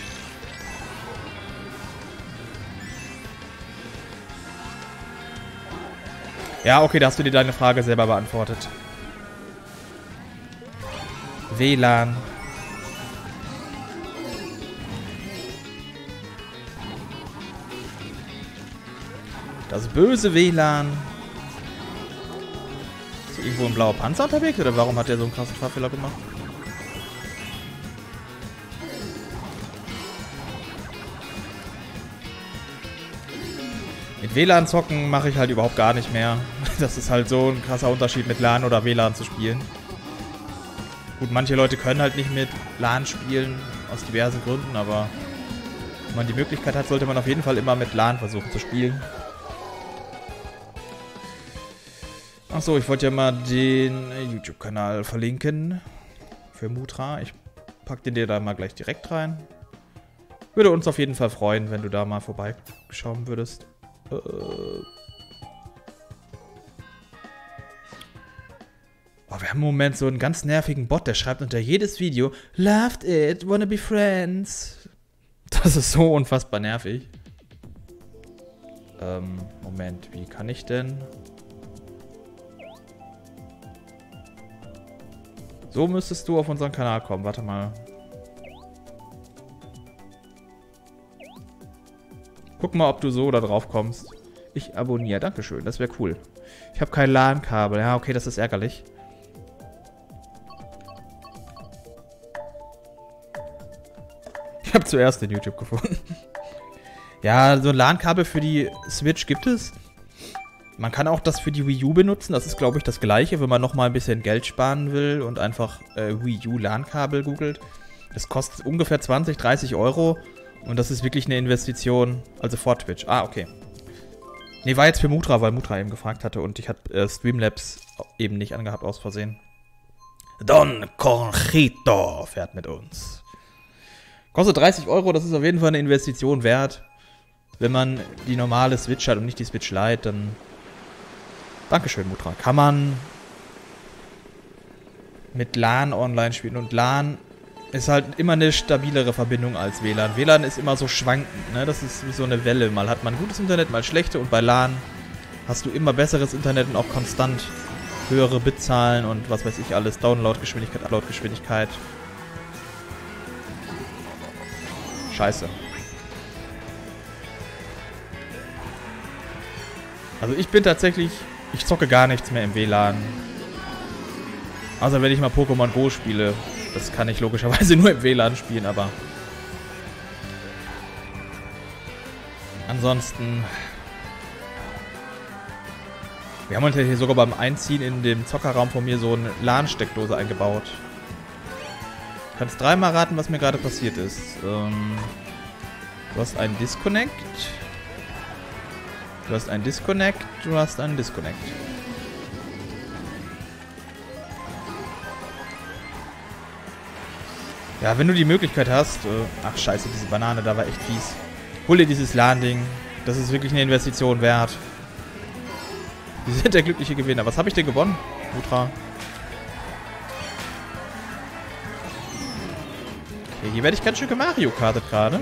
Ja, okay, da hast du dir deine Frage selber beantwortet. WLAN. Das böse WLAN. Ist irgendwo ein blauer Panzer unterwegs? Oder warum hat der so einen krassen Fahrfehler gemacht? Mit WLAN zocken mache ich halt überhaupt gar nicht mehr. Das ist halt so ein krasser Unterschied mit LAN oder WLAN zu spielen. Gut, manche Leute können halt nicht mit LAN spielen, aus diversen Gründen, aber wenn man die Möglichkeit hat, sollte man auf jeden Fall immer mit LAN versuchen zu spielen. Achso, ich wollte ja mal den YouTube-Kanal verlinken für Mutra. Ich pack den dir da mal gleich direkt rein. Würde uns auf jeden Fall freuen, wenn du da mal vorbeischauen würdest. Äh Oh, wir haben im Moment so einen ganz nervigen Bot, der schreibt unter jedes Video, Loved it, wanna be friends. Das ist so unfassbar nervig. Ähm, Moment, wie kann ich denn... So müsstest du auf unseren Kanal kommen. Warte mal. Guck mal, ob du so da drauf kommst. Ich abonniere. Dankeschön, das wäre cool. Ich habe kein LAN-Kabel. Ja, okay, das ist ärgerlich. Ich habe zuerst den YouTube gefunden. ja, so ein LAN-Kabel für die Switch gibt es. Man kann auch das für die Wii U benutzen. Das ist, glaube ich, das gleiche, wenn man nochmal ein bisschen Geld sparen will und einfach äh, Wii U LAN-Kabel googelt. Das kostet ungefähr 20, 30 Euro. Und das ist wirklich eine Investition. Also vor Twitch. Ah, okay. Nee, war jetzt für Mutra, weil Mutra eben gefragt hatte und ich hatte äh, Streamlabs eben nicht angehabt aus Versehen. Don Conchito fährt mit uns. Kostet 30 Euro, das ist auf jeden Fall eine Investition wert. Wenn man die normale Switch hat und nicht die Switch Lite, dann... Dankeschön, Mutra. Kann man mit LAN online spielen. Und LAN ist halt immer eine stabilere Verbindung als WLAN. WLAN ist immer so schwankend, ne? Das ist wie so eine Welle. Mal hat man gutes Internet, mal schlechte. Und bei LAN hast du immer besseres Internet und auch konstant höhere Bitzahlen und was weiß ich alles. Downloadgeschwindigkeit, Uploadgeschwindigkeit. Scheiße. Also ich bin tatsächlich... Ich zocke gar nichts mehr im WLAN. Außer wenn ich mal Pokémon Go spiele. Das kann ich logischerweise nur im WLAN spielen, aber... Ansonsten... Wir haben uns ja hier sogar beim Einziehen in dem Zockerraum von mir so eine LAN-Steckdose eingebaut. Du kannst dreimal raten, was mir gerade passiert ist. Ähm, du hast einen Disconnect. Du hast einen Disconnect. Du hast einen Disconnect. Ja, wenn du die Möglichkeit hast... Äh, ach, scheiße, diese Banane da war echt fies. Hol dir dieses LAN-Ding. Das ist wirklich eine Investition wert. Wir sind der glückliche Gewinner. Was habe ich denn gewonnen, Mutra? Okay, hier werde ich ganz schön Mario kartet gerade.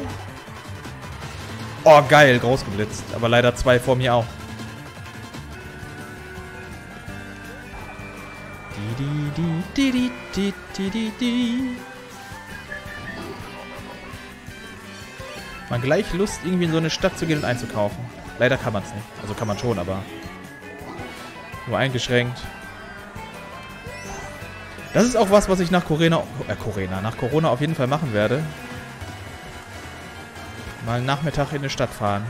Oh, geil, groß geblitzt. Aber leider zwei vor mir auch. Die, die, die, die, die, die, die, die. Man gleich Lust, irgendwie in so eine Stadt zu gehen und einzukaufen. Leider kann man es nicht. Also kann man schon, aber nur eingeschränkt. Das ist auch was, was ich nach Corona, äh, Corona, nach Corona auf jeden Fall machen werde. Mal einen Nachmittag in eine Stadt fahren.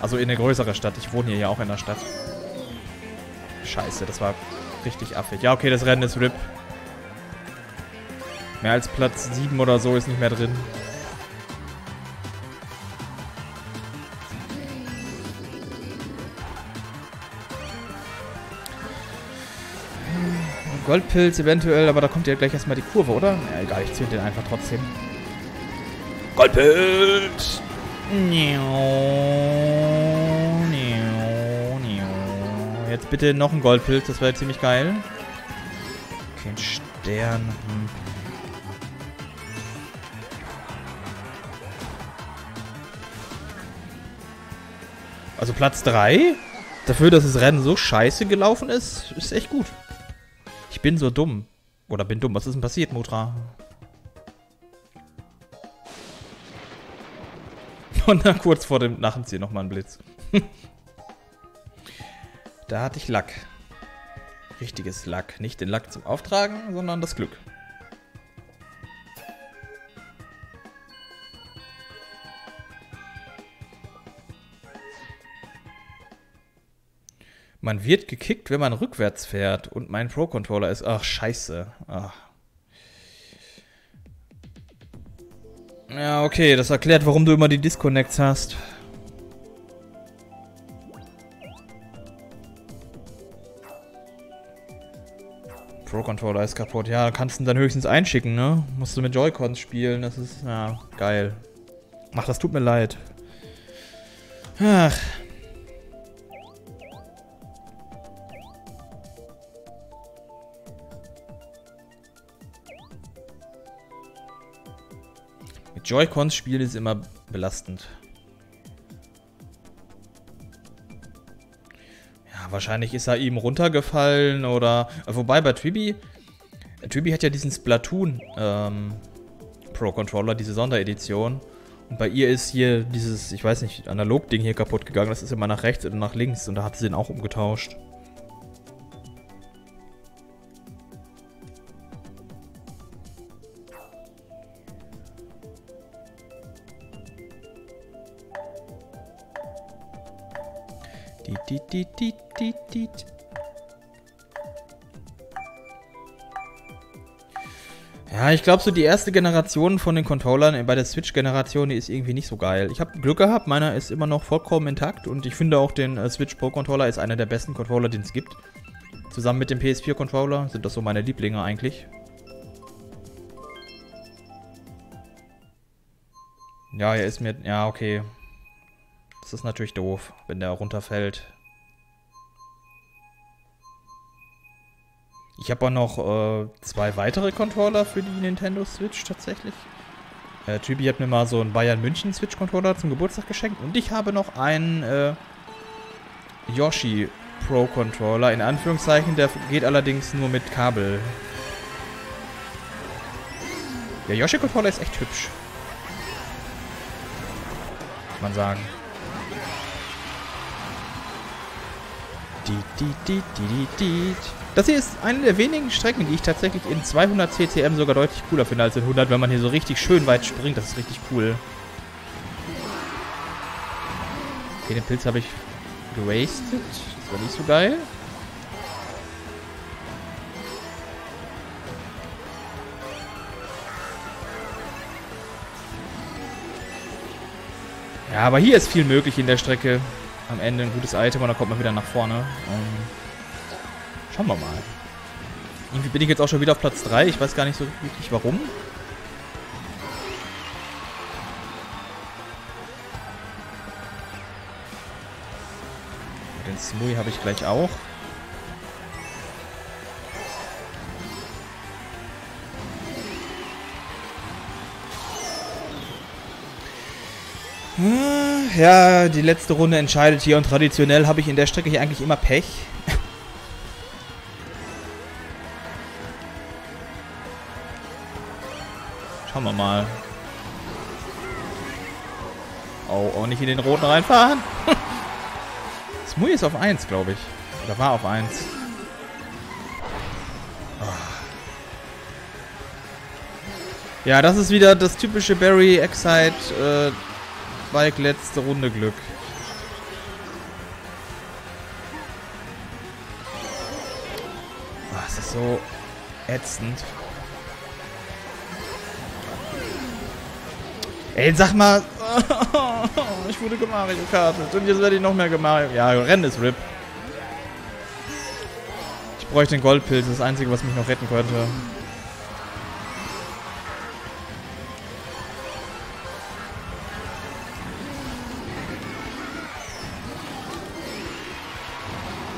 Also in eine größere Stadt. Ich wohne hier ja auch in der Stadt. Scheiße, das war richtig affig. Ja, okay, das Rennen ist RIP. Mehr als Platz 7 oder so ist nicht mehr drin. Goldpilz eventuell, aber da kommt ja gleich erstmal die Kurve, oder? Ja, egal, ich zähle den einfach trotzdem. Goldpilz! Jetzt bitte noch ein Goldpilz, das wäre ziemlich geil. Okay, ein Stern. Hm. Also Platz 3? Dafür, dass das Rennen so scheiße gelaufen ist, ist echt gut bin so dumm. Oder bin dumm. Was ist denn passiert, Mutra? Und dann kurz vor dem Nachenziehen nochmal ein Blitz. da hatte ich Lack. Richtiges Lack. Nicht den Lack zum Auftragen, sondern das Glück. Man wird gekickt, wenn man rückwärts fährt und mein Pro-Controller ist... Ach, scheiße. Ach. Ja, okay, das erklärt, warum du immer die Disconnects hast. Pro-Controller ist kaputt. Ja, kannst du dann höchstens einschicken, ne? Musst du mit Joy-Cons spielen, das ist... Ja, geil. Ach, das tut mir leid. Ach... Joy-Cons spielen ist immer belastend. Ja, wahrscheinlich ist er ihm runtergefallen oder... Wobei bei Tribi... Tribi hat ja diesen Splatoon ähm, Pro Controller, diese Sonderedition. Und bei ihr ist hier dieses, ich weiß nicht, Analog-Ding hier kaputt gegangen. Das ist immer nach rechts oder nach links. Und da hat sie den auch umgetauscht. Die, die, die, die, die, die. Ja, ich glaube, so die erste Generation von den Controllern bei der Switch-Generation, die ist irgendwie nicht so geil. Ich habe Glück gehabt, meiner ist immer noch vollkommen intakt und ich finde auch den äh, Switch Pro-Controller ist einer der besten Controller, den es gibt. Zusammen mit dem PS4-Controller sind das so meine Lieblinge eigentlich. Ja, er ist mir... Ja, okay. Das ist natürlich doof, wenn der runterfällt. Ich habe auch noch äh, zwei weitere Controller für die Nintendo Switch tatsächlich. Äh, Tybi hat mir mal so einen Bayern München Switch Controller zum Geburtstag geschenkt. Und ich habe noch einen äh, Yoshi Pro Controller, in Anführungszeichen. Der geht allerdings nur mit Kabel. Der Yoshi Controller ist echt hübsch. Muss man sagen. Das hier ist eine der wenigen Strecken, die ich tatsächlich in 200 CCM sogar deutlich cooler finde als in 100, wenn man hier so richtig schön weit springt. Das ist richtig cool. Okay, den Pilz habe ich gewastet. Das war nicht so geil. Ja, aber hier ist viel möglich in der Strecke. Am Ende ein gutes Item und dann kommt man wieder nach vorne. Um Schauen wir mal. Irgendwie bin ich jetzt auch schon wieder auf Platz 3. Ich weiß gar nicht so wirklich warum. Den Smui habe ich gleich auch. Ja, die letzte Runde entscheidet hier und traditionell habe ich in der Strecke hier eigentlich immer Pech. Schauen wir mal. Oh, auch nicht in den roten reinfahren. Smui ist auf 1, glaube ich. Oder war auf 1. Oh. Ja, das ist wieder das typische Barry Excite äh, Bike letzte Runde Glück. Oh, ist so ätzend. Ey, sag mal. ich wurde Mario kartet und jetzt werde ich noch mehr Mario. Ja, Rennen ist RIP. Ich bräuchte den Goldpilz, das Einzige, was mich noch retten könnte.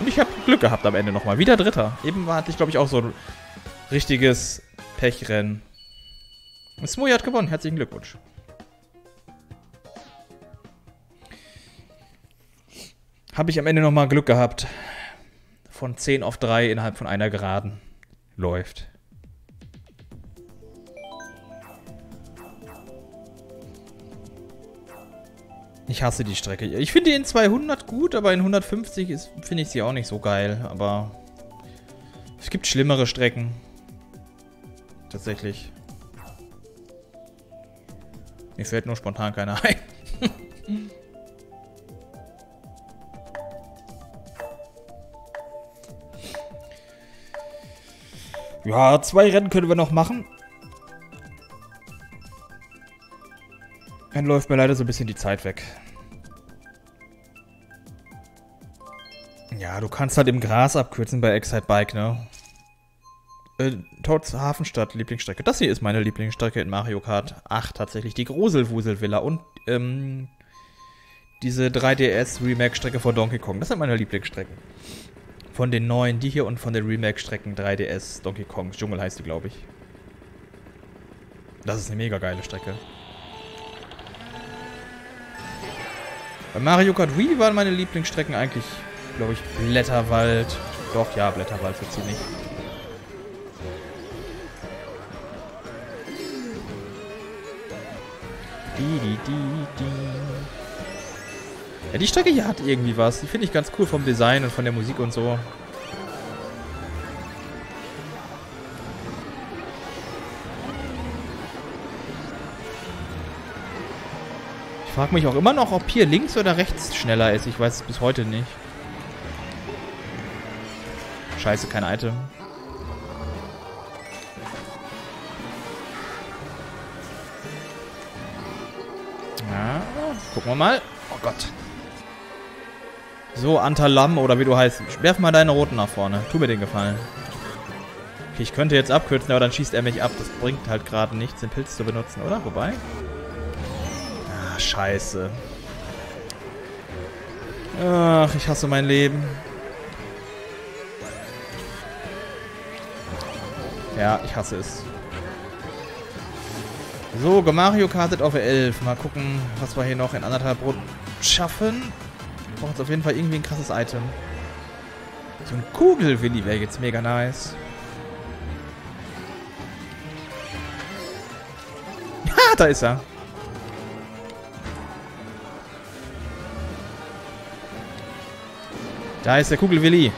Und ich habe Glück gehabt am Ende nochmal. Wieder Dritter. Eben hatte ich, glaube ich, auch so ein richtiges Pechrennen. Smui hat gewonnen. Herzlichen Glückwunsch. Habe ich am Ende nochmal Glück gehabt. Von 10 auf 3 innerhalb von einer Geraden. Läuft. Ich hasse die Strecke. Ich finde die in 200 gut, aber in 150 finde ich sie auch nicht so geil. Aber es gibt schlimmere Strecken. Tatsächlich. Mir fällt nur spontan keiner ein. Ja, zwei Rennen können wir noch machen. Dann läuft mir leider so ein bisschen die Zeit weg. Ja, du kannst halt im Gras abkürzen bei Excite Bike, ne? Äh, Toads Hafenstadt, Lieblingsstrecke. Das hier ist meine Lieblingsstrecke in Mario Kart 8 tatsächlich. Die Gruselwusel-Villa und ähm, diese 3DS-Remake-Strecke von Donkey Kong. Das sind meine Lieblingsstrecken. Von den neuen, die hier und von den Remake-Strecken 3DS Donkey Kong. Dschungel heißt die, glaube ich. Das ist eine mega geile Strecke. Bei Mario Kart Wii waren meine Lieblingsstrecken eigentlich, glaube ich, Blätterwald. Doch, ja, Blätterwald so ziemlich. Die, die, die, die. Ja, die Strecke hier hat irgendwie was. Die finde ich ganz cool vom Design und von der Musik und so. Ich frage mich auch immer noch, ob hier links oder rechts schneller ist. Ich weiß es bis heute nicht. Scheiße, kein Item. Ja, gucken wir mal. Oh Gott. So, Antalam oder wie du heißt. Werf mal deine Roten nach vorne. Tu mir den Gefallen. Okay, ich könnte jetzt abkürzen, aber dann schießt er mich ab. Das bringt halt gerade nichts, den Pilz zu benutzen, oder? Wobei? Ah, scheiße. Ach, ich hasse mein Leben. Ja, ich hasse es. So, Mario kartet auf 11. Mal gucken, was wir hier noch in anderthalb Runden schaffen. Wir brauchen jetzt auf jeden Fall irgendwie ein krasses Item. So ein Kugelwilli wäre jetzt mega nice. Ha, da ist er. Da ist der Kugelwilli.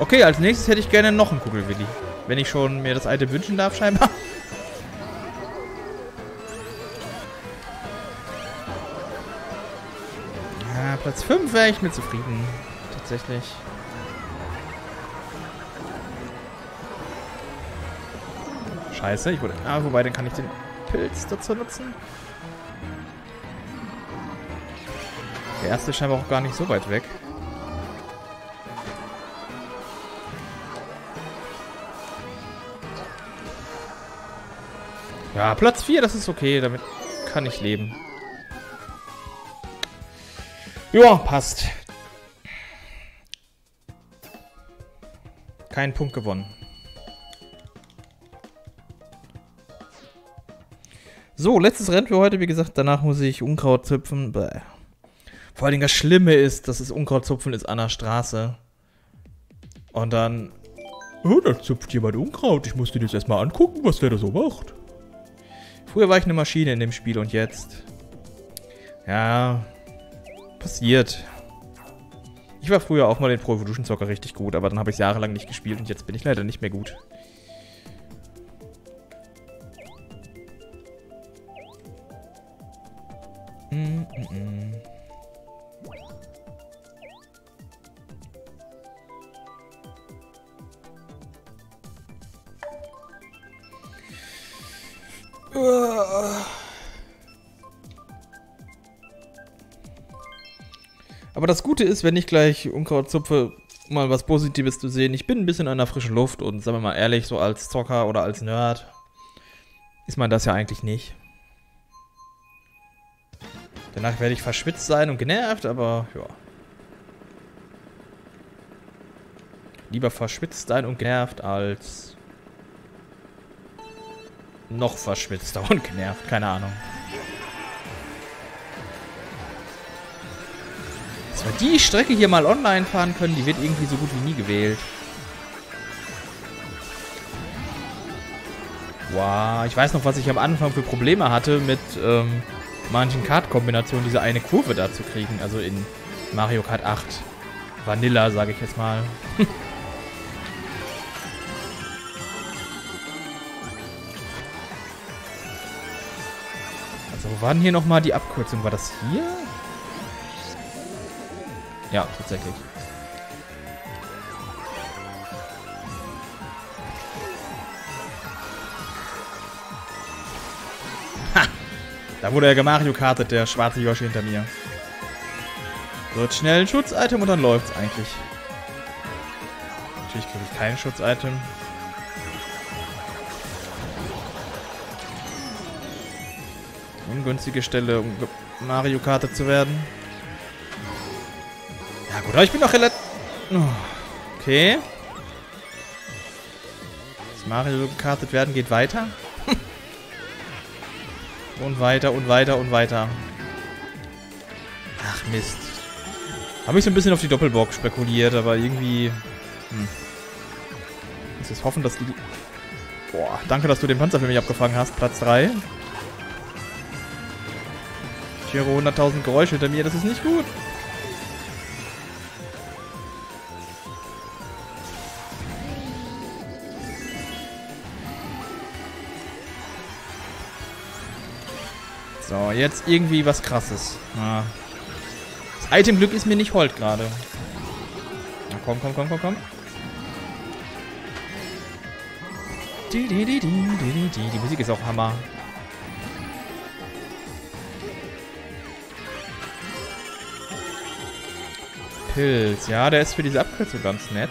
Okay, als nächstes hätte ich gerne noch einen Kugelwilli. Wenn ich schon mir das alte wünschen darf, scheinbar. Ja, Platz 5 wäre ich mit zufrieden. Tatsächlich. Scheiße, ich wurde... Ah, wobei, dann kann ich den Pilz dazu nutzen. Der erste ist scheinbar auch gar nicht so weit weg. Ja, Platz 4, das ist okay. Damit kann ich leben. Ja, passt. Kein Punkt gewonnen. So, letztes Rennen für heute. Wie gesagt, danach muss ich Unkraut züpfen. Bäh. Vor allem das Schlimme ist, dass es Unkrautzupfen ist an der Straße. Und dann... Oh, da zupft jemand Unkraut. Ich musste dir das erstmal angucken, was der da so macht. Früher war ich eine Maschine in dem Spiel und jetzt... Ja... Passiert. Ich war früher auch mal in Pro Evolution Soccer richtig gut, aber dann habe ich jahrelang nicht gespielt und jetzt bin ich leider nicht mehr gut. Mm -mm -mm. Aber das Gute ist, wenn ich gleich Unkraut zupfe, mal was Positives zu sehen. Ich bin ein bisschen an der frischen Luft und sagen wir mal ehrlich, so als Zocker oder als Nerd ist man das ja eigentlich nicht. Danach werde ich verschwitzt sein und genervt, aber ja. Lieber verschwitzt sein und genervt als noch verschwitzter und genervt. Keine Ahnung. Dass wir die Strecke hier mal online fahren können, die wird irgendwie so gut wie nie gewählt. Wow, ich weiß noch, was ich am Anfang für Probleme hatte mit ähm, manchen Kart-Kombinationen, diese eine Kurve da zu kriegen. Also in Mario Kart 8. Vanilla, sage ich jetzt mal. Wo waren hier nochmal die Abkürzung? War das hier? Ja, tatsächlich. Da wurde er gemario kartet, der schwarze Yoshi hinter mir. So, jetzt schnell ein Schutz-Item und dann läuft's eigentlich. Natürlich kriege ich kein Schutz-Item. Ungünstige Stelle, um Mario Kart zu werden. Ja gut, aber ich bin noch relativ... Oh, okay. Das Mario gekartet werden geht weiter. Und weiter und weiter und weiter. Ach Mist. Habe ich so ein bisschen auf die Doppelbox spekuliert, aber irgendwie... Hm. muss jetzt hoffen, dass die... Boah, danke, dass du den Panzer für mich abgefangen hast. Platz 3. Ich höre 100.000 Geräusche hinter mir, das ist nicht gut. So, jetzt irgendwie was krasses. Ah. Das Itemglück ist mir nicht hold gerade. Na komm, komm, komm, komm, komm. Die, Musik ist auch Hammer. Pilz. Ja, der ist für diese Abkürzung ganz nett.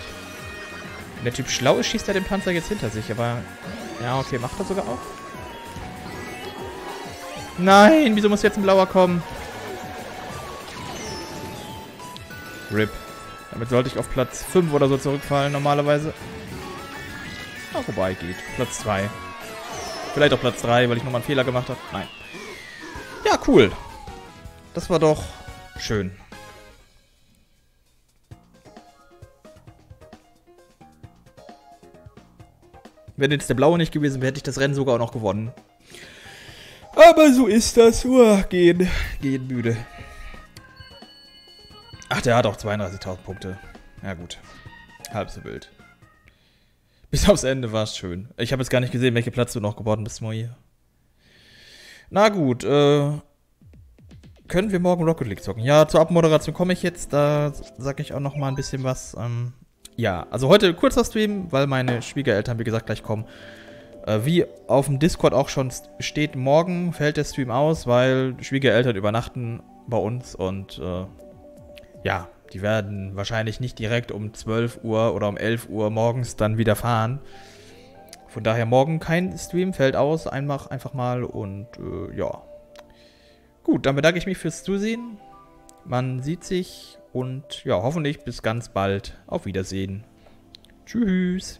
Wenn der Typ schlau ist, schießt er den Panzer jetzt hinter sich, aber... Ja, okay, macht er sogar auch. Nein, wieso muss jetzt ein blauer kommen? RIP. Damit sollte ich auf Platz 5 oder so zurückfallen, normalerweise. Ah, wobei, geht. Platz 2. Vielleicht auch Platz 3, weil ich nochmal einen Fehler gemacht habe. Nein. Ja, cool. Das war doch schön. Wenn jetzt der Blaue nicht gewesen wäre, hätte ich das Rennen sogar auch noch gewonnen. Aber so ist das. Uah, gehen. Gehen müde. Ach, der hat auch 32.000 Punkte. Ja gut. Halb so wild. Bis aufs Ende war es schön. Ich habe jetzt gar nicht gesehen, welche Platz du noch geworden bist, Moi. Na gut, äh, können wir morgen Rocket League zocken? Ja, zur Abmoderation komme ich jetzt. Da sage ich auch noch mal ein bisschen was. Ähm, ja, also heute kurzer Stream, weil meine Schwiegereltern, wie gesagt, gleich kommen. Äh, wie auf dem Discord auch schon steht, morgen fällt der Stream aus, weil Schwiegereltern übernachten bei uns und äh, ja, die werden wahrscheinlich nicht direkt um 12 Uhr oder um 11 Uhr morgens dann wieder fahren. Von daher morgen kein Stream, fällt aus, einfach, einfach mal und äh, ja. Gut, dann bedanke ich mich fürs Zusehen. Man sieht sich und ja, hoffentlich bis ganz bald. Auf Wiedersehen. Tschüss.